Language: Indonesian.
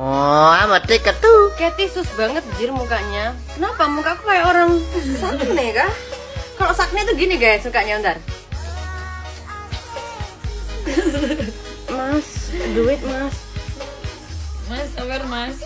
Oh, amat tiket tuh. Kayak banget jir mukanya. Kenapa mukaku kayak orang sakne kah? Kalau sakne tuh gini guys mukanya ntar. Mas, duit mas. Mas, sabar mas.